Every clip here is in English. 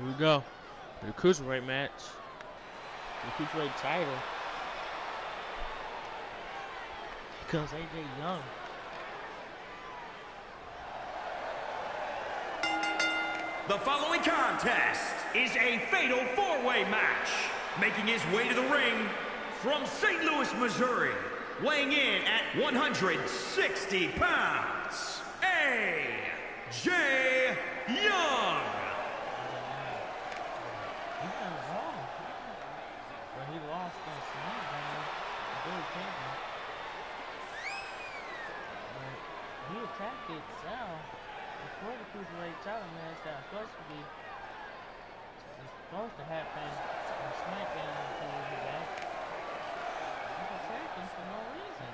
Here we go. The cruiserweight match. The cruiserweight title. Here comes AJ Young. The following contest is a fatal four-way match. Making his way to the ring from St. Louis, Missouri, weighing in at 160 pounds, A.J. Young. He he attacked it Sal before the cruiserweight title match that was supposed to be was supposed to happen on SmackDown a few weeks back. He's attacking for no reason.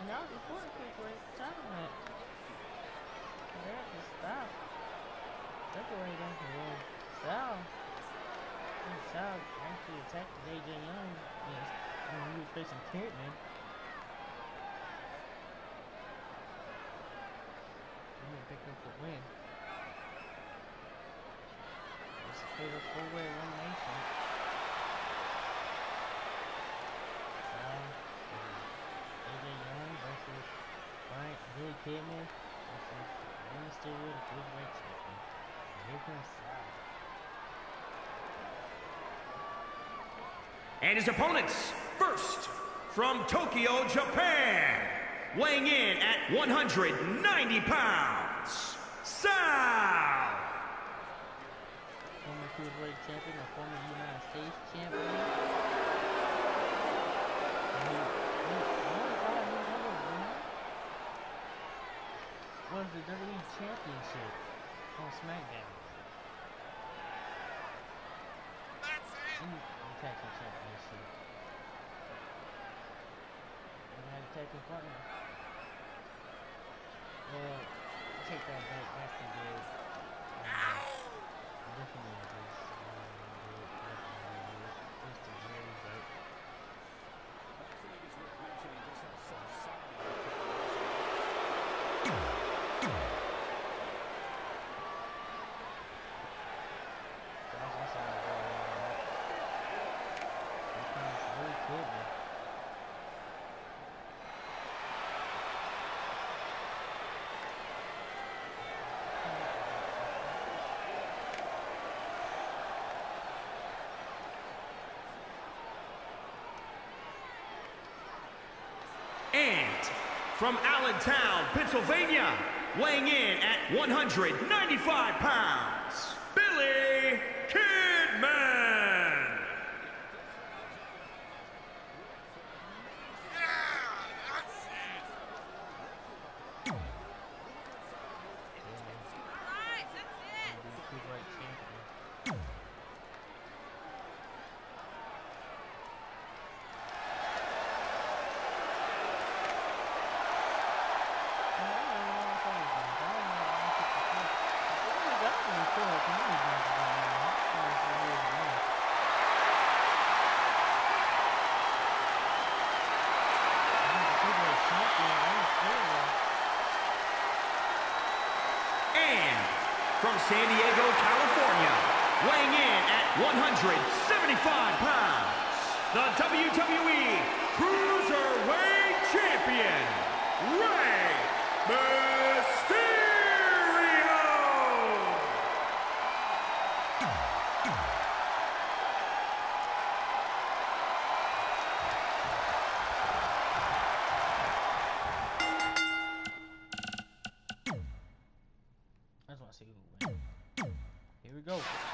And that was before the cruiserweight title match. To stop separate them from Sal. And Sal actually attacked AJ Young yes, when he was facing Kidman. He didn't pick up the win. It's a fatal four-way elimination. Um, Sal, AJ Young versus Brian Billy Kidman versus Rey Mysterio, the Cruiserweight Champion. Here comes Sal. And his opponents, first, from Tokyo, Japan, weighing in at 190 pounds, Sal. former cruiserweight champion, a former United States champion. And he, he, the only time he ever won was the WWE Championship on SmackDown. And the tag team championship. And had a tag team partner. Well, take that back. That's the good. Uh, Definitely it is. From Allentown, Pennsylvania, weighing in at 195 pounds, San Diego, California, weighing in at 175 pounds, the WWE Cruiserweight Champion, Rey Mysterio. Go.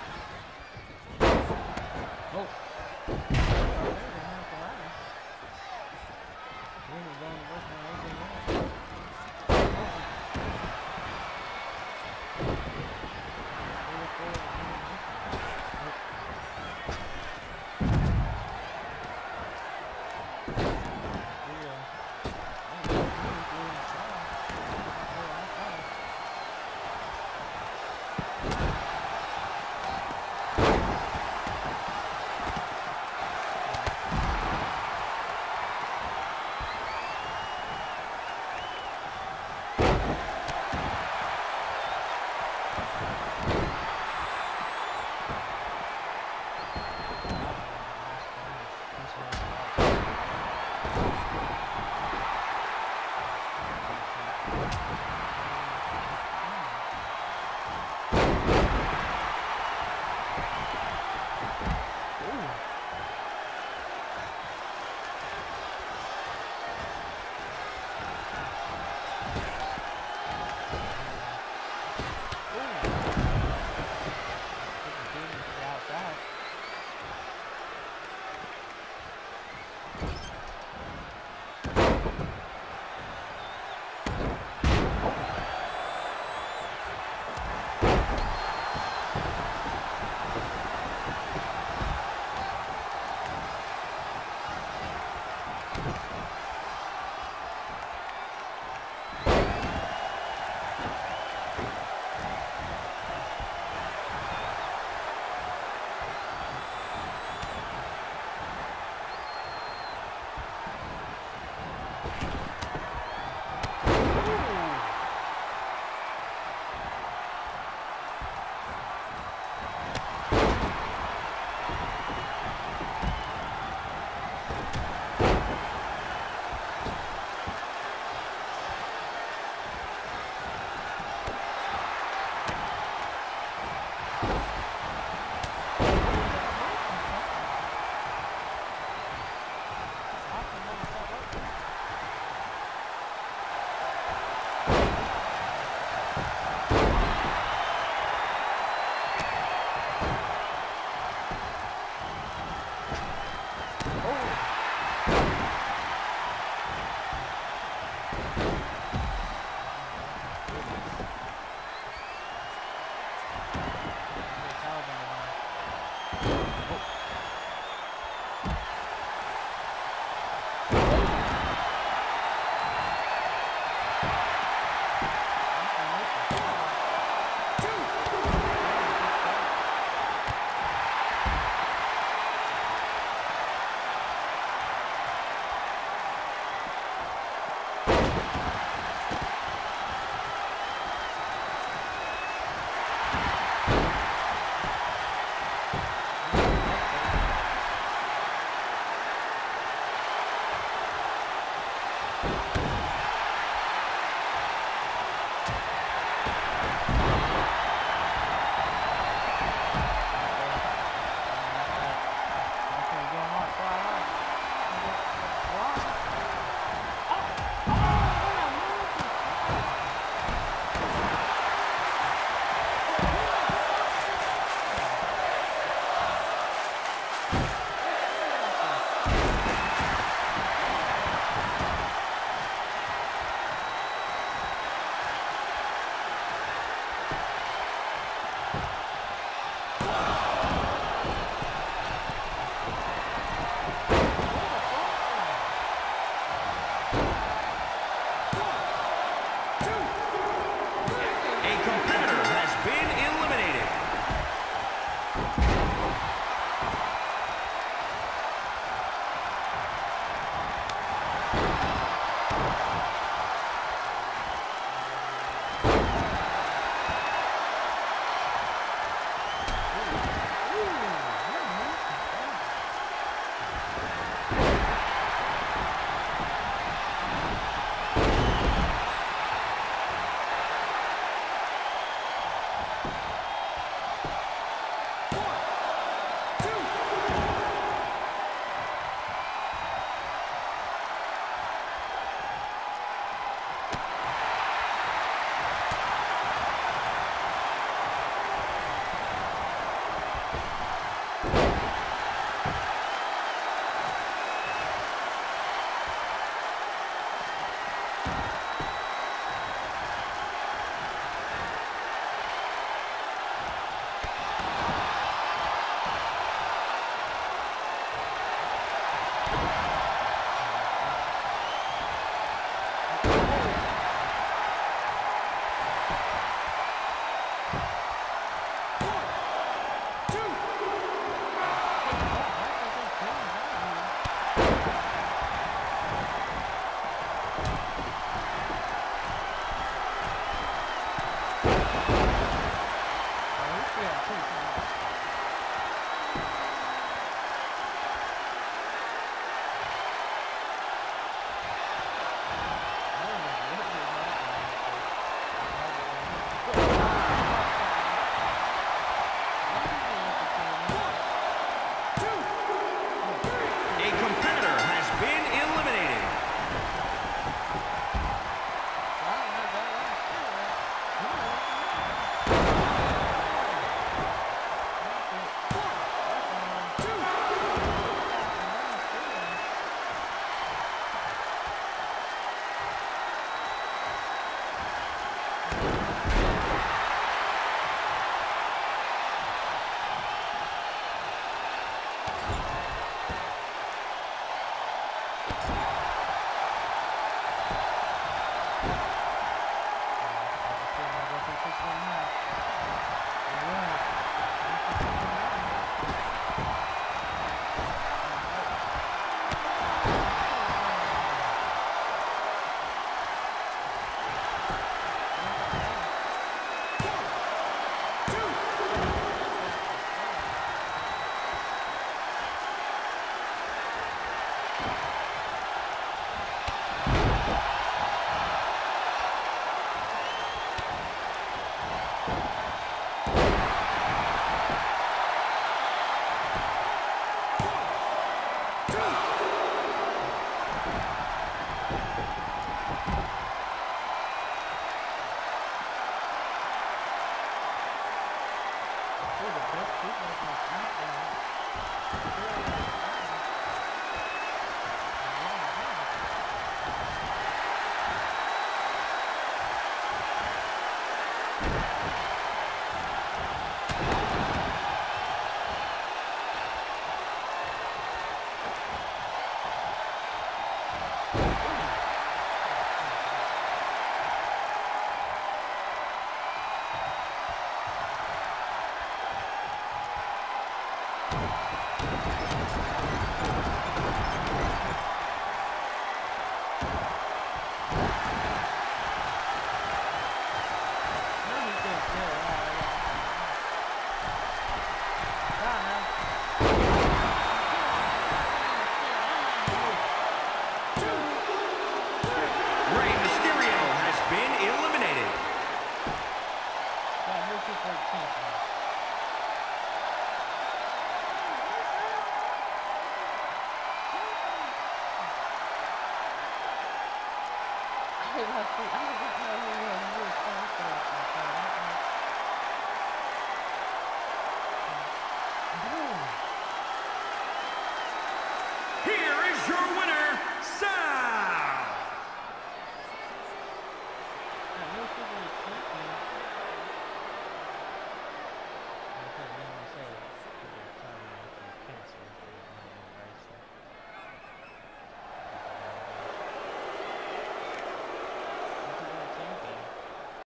Bye.